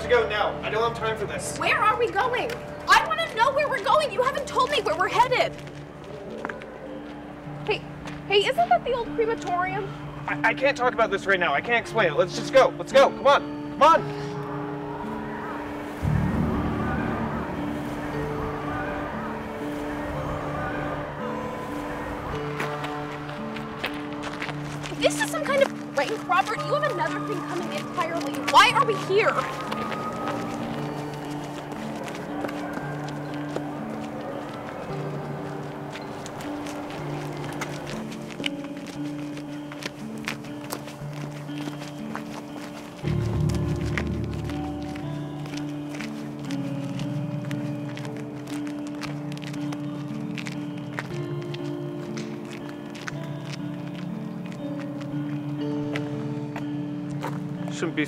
We have to go now. I don't have time for this. Where are we going? I want to know where we're going. You haven't told me where we're headed. Hey, hey, isn't that the old crematorium? I, I can't talk about this right now. I can't explain it. Let's just go. Let's go. Come on. Come on. This is some kind of prank, Robert. You have another thing coming entirely. Why are we here?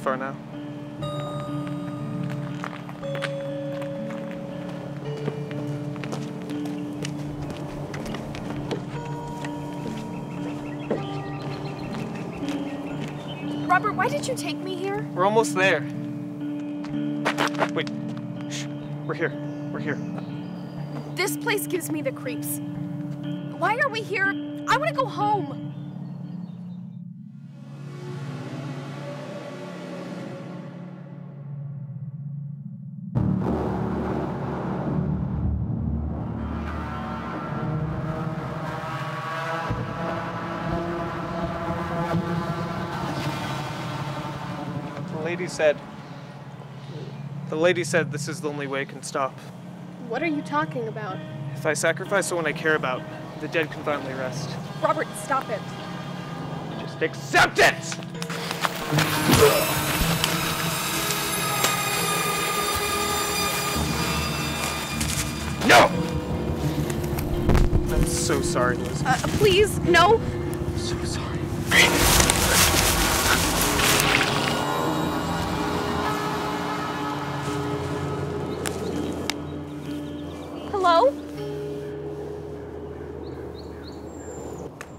Far now. Robert, why did you take me here? We're almost there. Wait. Shh. We're here. We're here. This place gives me the creeps. Why are we here? I want to go home. Lady said. The lady said this is the only way it can stop. What are you talking about? If I sacrifice someone I care about, the dead can finally rest. Robert, stop it. Just accept it! No! I'm so sorry, Liz. Uh, please, no.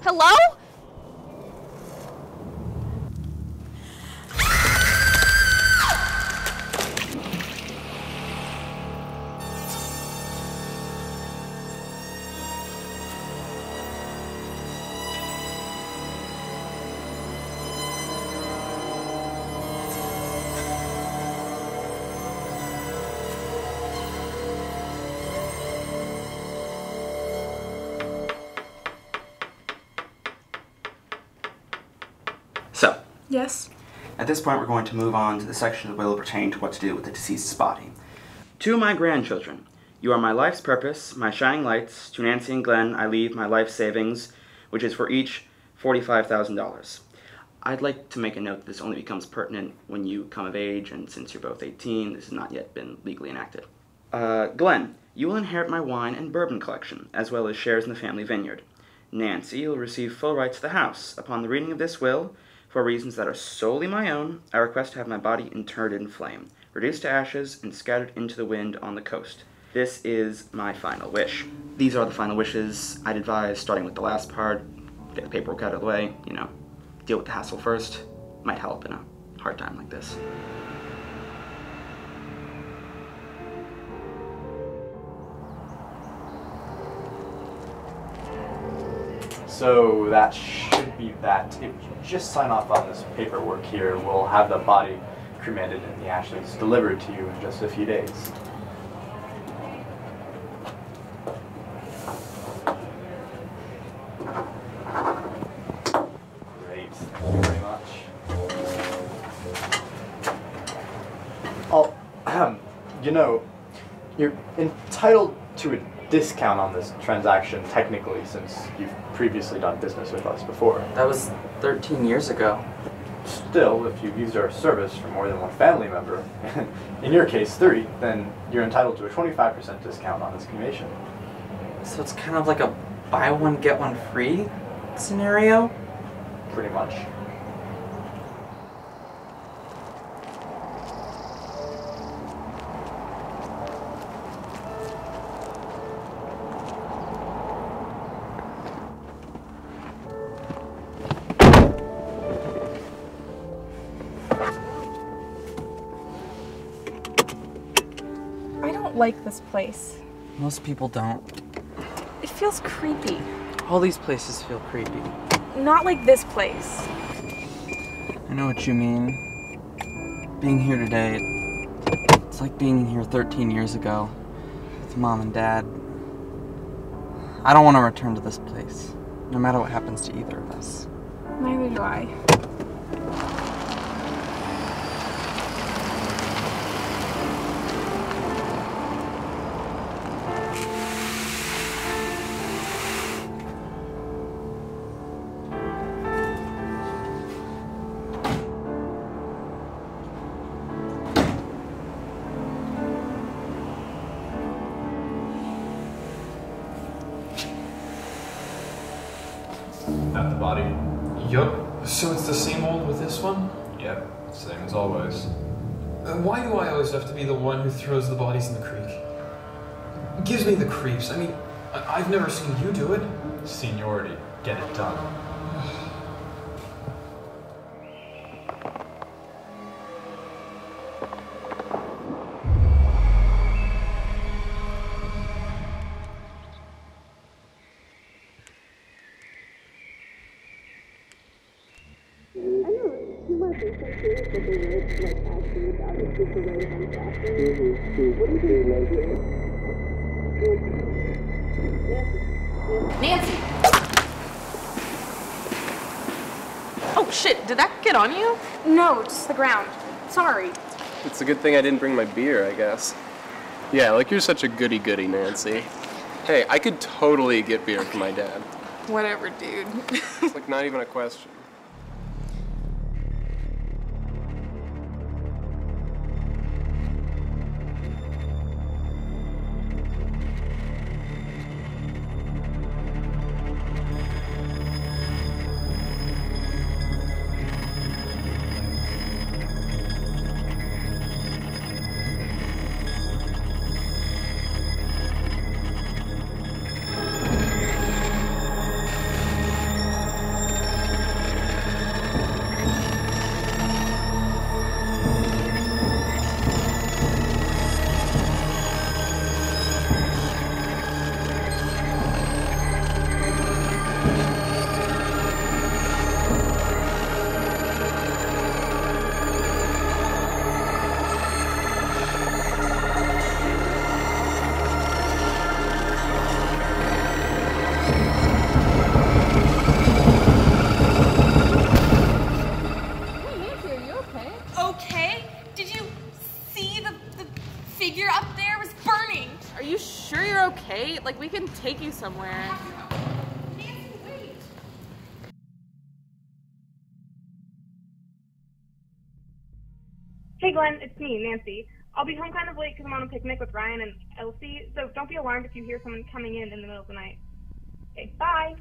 Hello? At this point, we're going to move on to the section of the will pertaining to what to do with the deceased's body. To my grandchildren, you are my life's purpose, my shining lights. To Nancy and Glenn, I leave my life savings, which is for each $45,000. I'd like to make a note that this only becomes pertinent when you come of age, and since you're both 18, this has not yet been legally enacted. Uh, Glenn, you will inherit my wine and bourbon collection, as well as shares in the family vineyard. Nancy you will receive full rights to the house. Upon the reading of this will, for reasons that are solely my own, I request to have my body interred in flame, reduced to ashes, and scattered into the wind on the coast. This is my final wish. These are the final wishes. I'd advise starting with the last part, get the paperwork out of the way, you know, deal with the hassle first. Might help in a hard time like this. So that should be that. If you just sign off on this paperwork here, we'll have the body cremated and the ashes delivered to you in just a few days. Great, thank you very much. Oh, you know, you're entitled to a discount on this transaction technically since you've previously done business with us before. That was 13 years ago. Still, if you've used our service for more than one family member, in your case three, then you're entitled to a 25% discount on this cremation. So it's kind of like a buy one, get one free scenario? Pretty much. Like this place. Most people don't. It feels creepy. All these places feel creepy. Not like this place. I know what you mean. Being here today, it's like being here 13 years ago with mom and dad. I don't want to return to this place, no matter what happens to either of us. Neither do I. the body? Yup. So it's the same old with this one? Yep, same as always. Uh, why do I always have to be the one who throws the bodies in the creek? It gives me the creeps. I mean, I- I've never seen you do it. Seniority. Get it done. Nancy! Oh shit, did that get on you? No, just the ground. Sorry. It's a good thing I didn't bring my beer, I guess. Yeah, like you're such a goody goody, Nancy. Hey, I could totally get beer for my dad. Whatever, dude. It's like not even a question. Take you somewhere. Hey Glenn, it's me, Nancy. I'll be home kind of late because I'm on a picnic with Ryan and Elsie, so don't be alarmed if you hear someone coming in in the middle of the night. Okay, bye.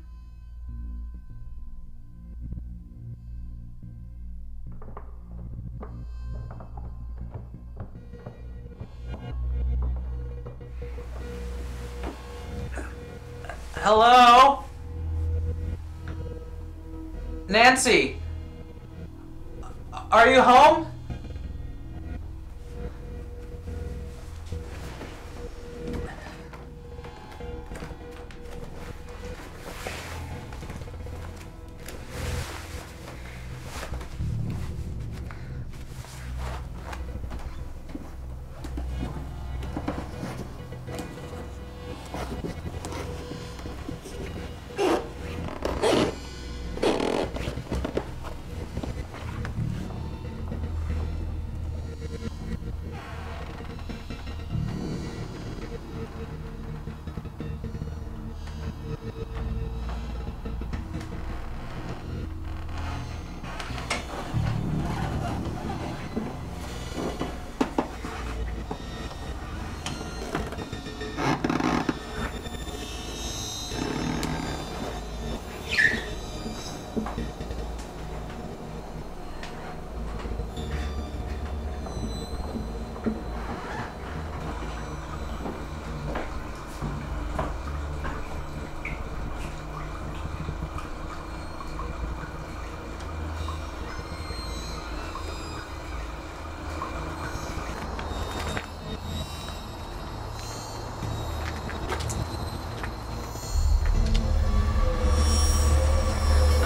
Hello? Nancy? Are you home?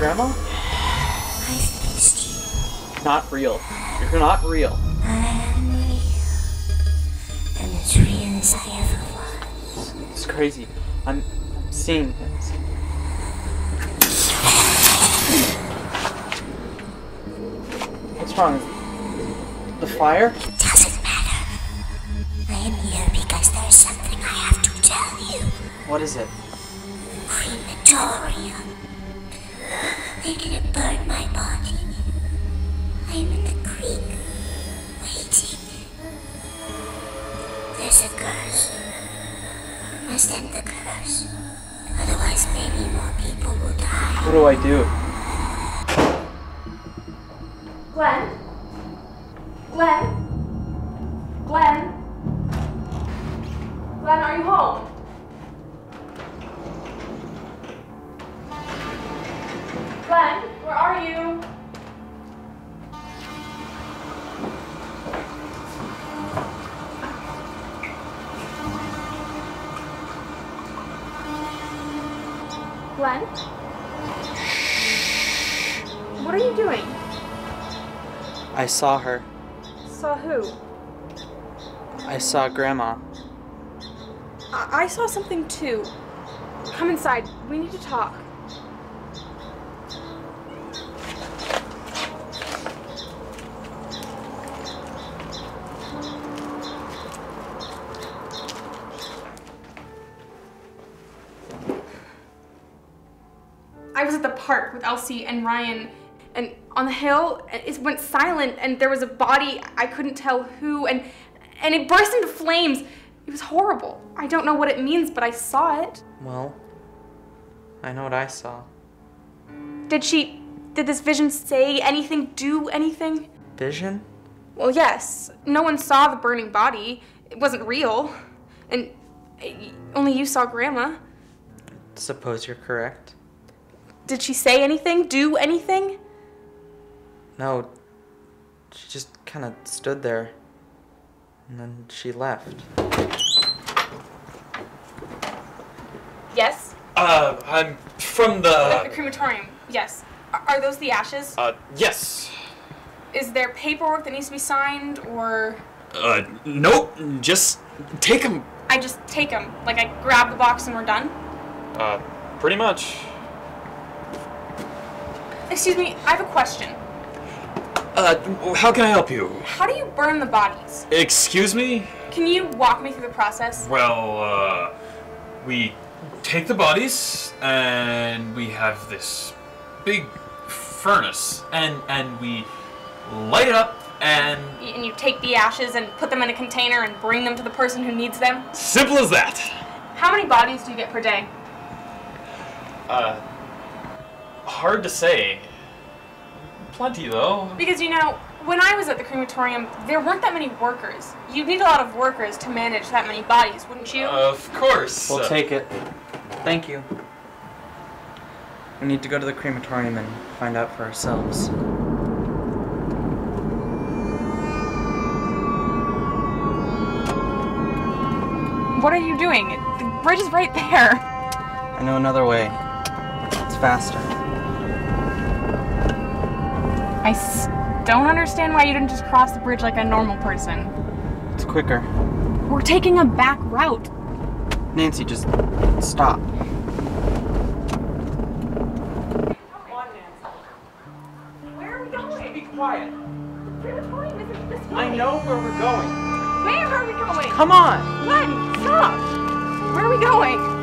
Grandma? I've missed you. Not real. You're not real. I am real. And as real as I ever was. It's crazy. I'm seeing things. What's wrong? The fire? It doesn't matter. I am here because there's something I have to tell you. What is it? Crematorium. They're gonna my body. I'm in the creek, waiting. There's a curse. I must end the curse. Otherwise, many more people will die. What do I do? Glenn? Glenn? What are you doing? I saw her. Saw who? I saw Grandma. I, I saw something too. Come inside. We need to talk. Elsie and Ryan, and on the hill, it went silent, and there was a body. I couldn't tell who, and and it burst into flames. It was horrible. I don't know what it means, but I saw it. Well, I know what I saw. Did she? Did this vision say anything? Do anything? Vision? Well, yes. No one saw the burning body. It wasn't real, and uh, only you saw Grandma. Suppose you're correct. Did she say anything? Do anything? No, she just kind of stood there. And then she left. Yes. Uh, I'm from the. the crematorium. Yes. Are, are those the ashes? Uh, yes. Is there paperwork that needs to be signed, or Uh, nope. Just take them. I just take them? Like I grab the box and we're done? Uh, pretty much. Excuse me. I have a question. Uh, how can I help you? How do you burn the bodies? Excuse me? Can you walk me through the process? Well, uh, we take the bodies and we have this big furnace and and we light it up and And you take the ashes and put them in a container and bring them to the person who needs them? simple as that. How many bodies do you get per day? Uh, hard to say. Plenty though. Because you know, when I was at the crematorium, there weren't that many workers. You'd need a lot of workers to manage that many bodies, wouldn't you? Of course. We'll take it. Thank you. We need to go to the crematorium and find out for ourselves. What are you doing? The bridge is right there. I know another way. It's faster. I s- don't understand why you didn't just cross the bridge like a normal person. It's quicker. We're taking a back route. Nancy, just stop. Come on, Nancy. Where are we going? Be quiet. The crematorium isn't this way. I know where we're going. Where are we going? Come on! Glenn, stop! Where are we going?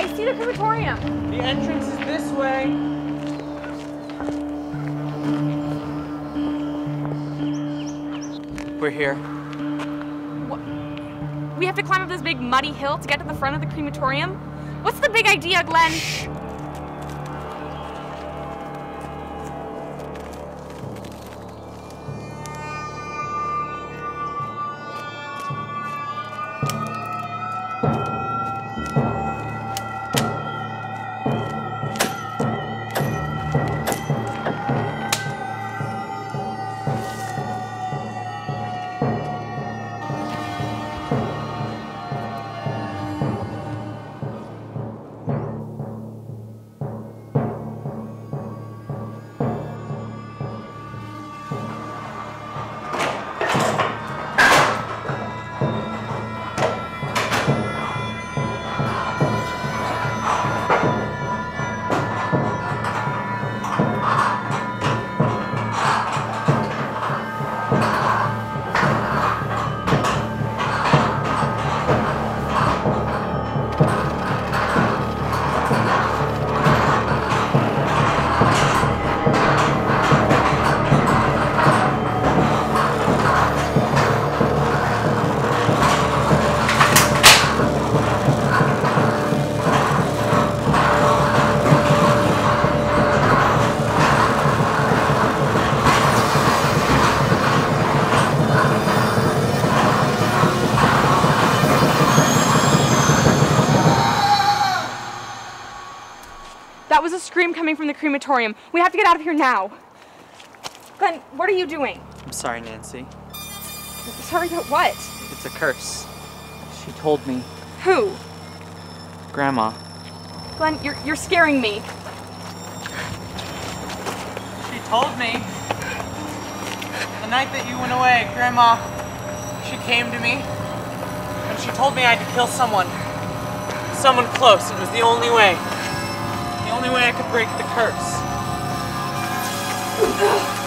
I see the crematorium. The entrance is this way. We're here. We have to climb up this big muddy hill to get to the front of the crematorium. What's the big idea, Glenn? That was a scream coming from the crematorium. We have to get out of here now. Glenn, what are you doing? I'm sorry, Nancy. Sorry about what? It's a curse. She told me. Who? Grandma. Glenn, you're, you're scaring me. She told me. The night that you went away, Grandma, she came to me and she told me I had to kill someone. Someone close. It was the only way. The only way I could break the curse.